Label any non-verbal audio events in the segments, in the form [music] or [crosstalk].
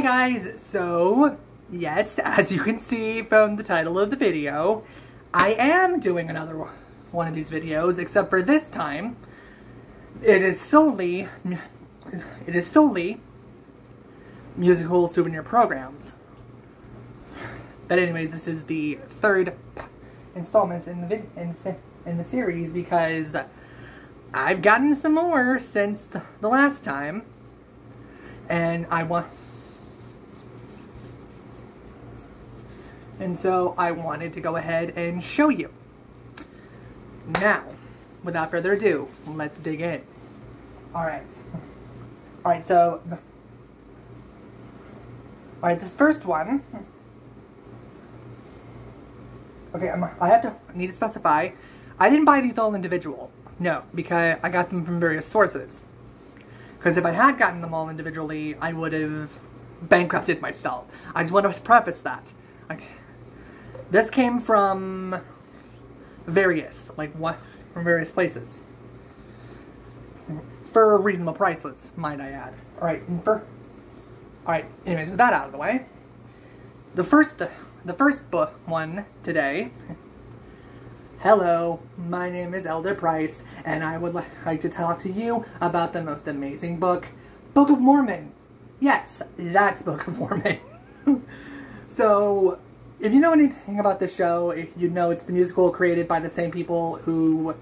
Hey guys, so yes, as you can see from the title of the video, I am doing another one of these videos, except for this time, it is solely, it is solely musical souvenir programs. But anyways, this is the third installment in the in, in the series because I've gotten some more since the last time, and I want. And so I wanted to go ahead and show you. Now, without further ado, let's dig in. Alright. Alright, so... Alright, this first one... Okay, I'm, I have to, I need to specify, I didn't buy these all individual. No, because I got them from various sources. Because if I had gotten them all individually, I would have bankrupted myself. I just want to preface that. Like, this came from various, like what, from various places. For reasonable prices, might I add. Alright, for, alright, anyways, with that out of the way, the first, the first book one today Hello, my name is Elder Price, and I would like to talk to you about the most amazing book, Book of Mormon. Yes, that's Book of Mormon. [laughs] so, if you know anything about this show, if you know it's the musical created by the same people who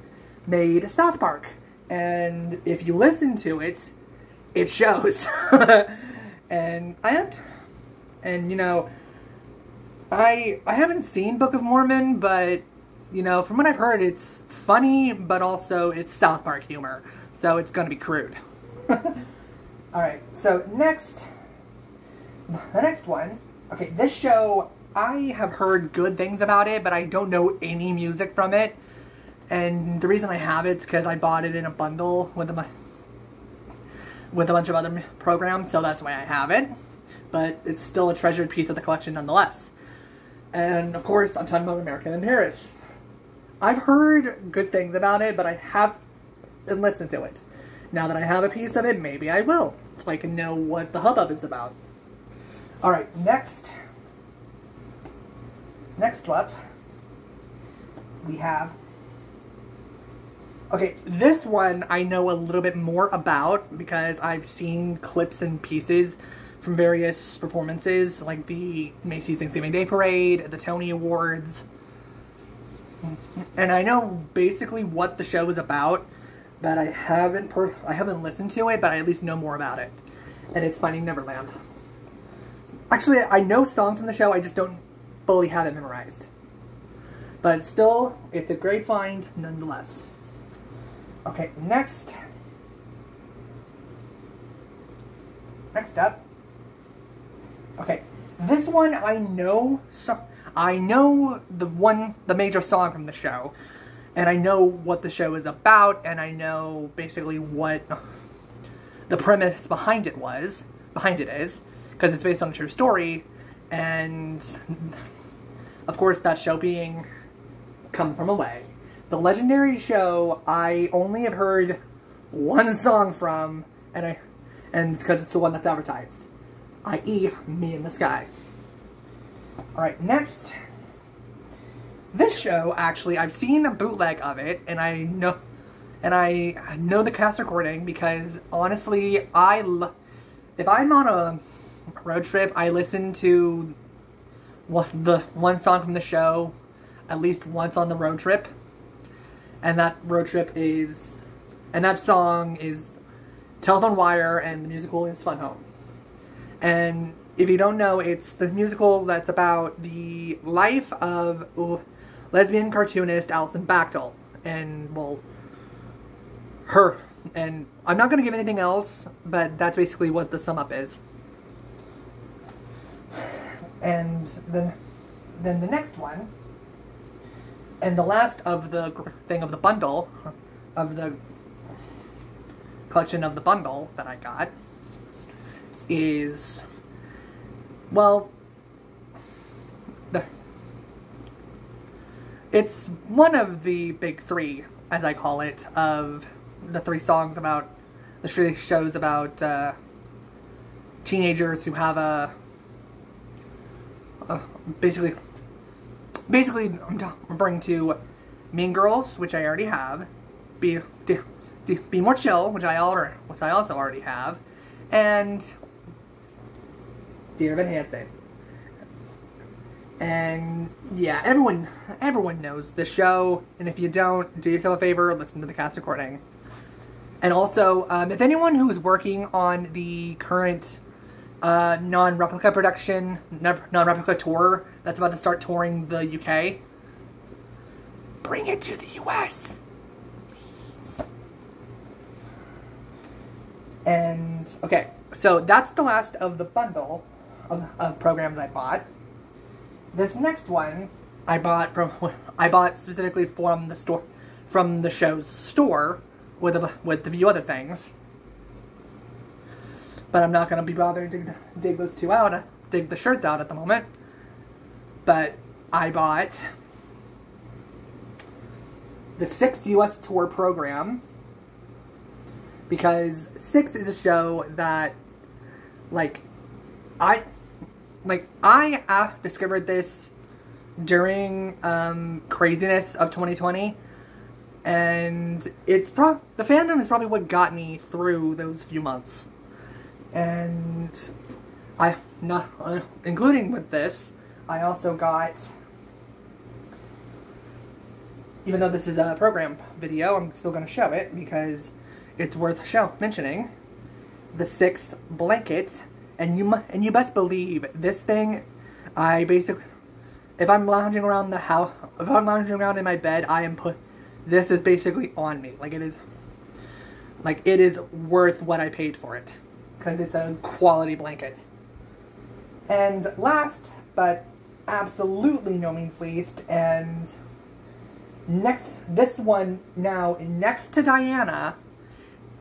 made South Park. And if you listen to it, it shows. [laughs] and I and you know, I I haven't seen Book of Mormon, but you know, from what I've heard, it's funny, but also it's South Park humor, so it's gonna be crude. [laughs] Alright, so next, the next one, okay, this show, I have heard good things about it, but I don't know any music from it, and the reason I have it is because I bought it in a bundle with a, with a bunch of other programs, so that's why I have it, but it's still a treasured piece of the collection nonetheless. And of course, I'm talking about American in Paris. I've heard good things about it, but I haven't listened to it. Now that I have a piece of it, maybe I will, so I can know what the hubbub is about. Alright, next. Next up, we have... Okay, this one I know a little bit more about because I've seen clips and pieces from various performances, like the Macy's Thanksgiving Day Parade, the Tony Awards, and I know basically what the show is about, but I haven't per I haven't listened to it, but I at least know more about it. And it's Finding Neverland. Actually, I know songs from the show, I just don't fully have it memorized. But still, it's a great find nonetheless. Okay, next. Next up. Okay, this one I know so I know the one, the major song from the show, and I know what the show is about, and I know basically what the premise behind it was, behind it is, because it's based on a true story, and of course that show being Come From Away. The legendary show I only have heard one song from, and I, and it's because it's the one that's advertised, i.e., Me and the Sky. Alright, next. This show, actually, I've seen a bootleg of it, and I know and I know the cast recording because, honestly, I if I'm on a road trip, I listen to the one song from the show at least once on the road trip. And that road trip is, and that song is Telephone Wire, and the musical is Fun Home. And if you don't know, it's the musical that's about the life of lesbian cartoonist Alison Bechdel. And, well, her. And I'm not going to give anything else, but that's basically what the sum up is. And then, then the next one, and the last of the thing of the bundle, of the collection of the bundle that I got, is well, the, it's one of the big three, as I call it, of the three songs about the three shows about uh, teenagers who have a, a basically basically I'm referring to Mean Girls, which I already have, Be Be, Be More Chill, which I already which I also already have, and Dear Evan Hansen. And yeah, everyone everyone knows the show, and if you don't, do yourself a favor, listen to the cast recording. And also, um, if anyone who's working on the current uh, non-replica production, non-replica tour that's about to start touring the UK, bring it to the US. Please. And, okay, so that's the last of the bundle of, of programs I bought. This next one I bought from [laughs] I bought specifically from the store from the show's store with a, with a few other things. But I'm not gonna be bothering to dig those two out, dig the shirts out at the moment. But I bought the Six US tour program because Six is a show that, like, I like I uh, discovered this during um, craziness of 2020 and it's pro the fandom is probably what got me through those few months and i not uh, including with this i also got even though this is a program video i'm still going to show it because it's worth show mentioning the six blankets and you and you best believe this thing, I basically, if I'm lounging around the house, if I'm lounging around in my bed, I am put, this is basically on me. Like it is, like it is worth what I paid for it. Because it's a quality blanket. And last, but absolutely no means least, and next, this one now, next to Diana,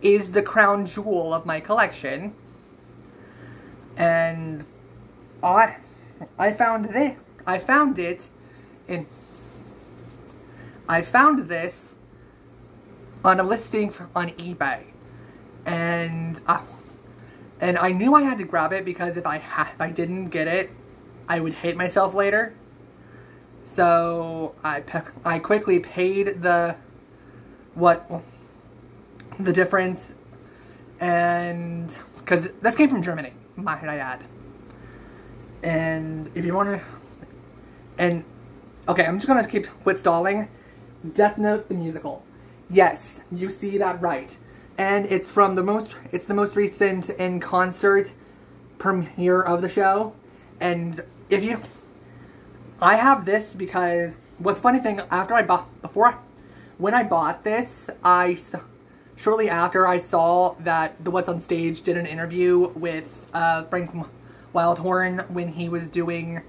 is the crown jewel of my collection and I I found it. I found it in I found this on a listing on eBay, and I, and I knew I had to grab it because if I if I didn't get it, I would hate myself later. So I I quickly paid the what the difference, and because this came from Germany might I add. And if you want to, and okay, I'm just gonna keep quit stalling. Death Note the musical. Yes, you see that right. And it's from the most, it's the most recent in concert premiere of the show. And if you, I have this because, what's funny thing, after I bought, before, when I bought this, I shortly after I saw that the What's on Stage did an interview with uh, Frank Wildhorn when he was doing,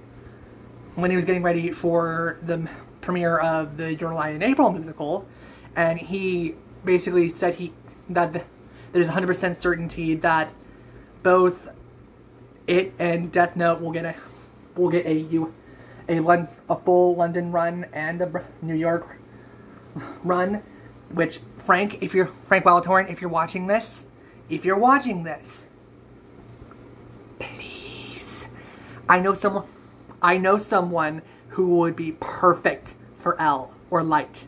when he was getting ready for the premiere of the Your Lie in April musical, and he basically said he that there's 100% certainty that both it and Death Note will get a will get a a, Lon, a full London run and a New York run which, Frank, if you're Frank Wildhorn, if you're watching this, if you're watching this, please, I know someone, I know someone who would be perfect for L or Light.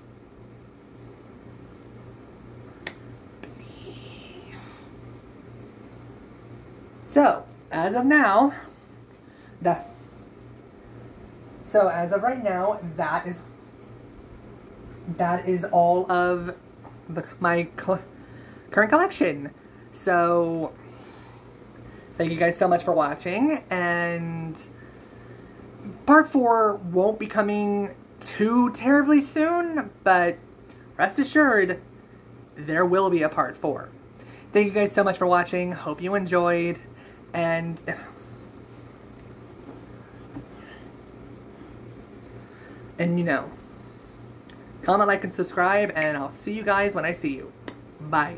Please. So, as of now, that. So as of right now, that is that is all of the, my current collection. So, thank you guys so much for watching, and part 4 won't be coming too terribly soon, but rest assured, there will be a part 4. Thank you guys so much for watching, hope you enjoyed, and... And you know, Comment, like, and subscribe, and I'll see you guys when I see you. Bye.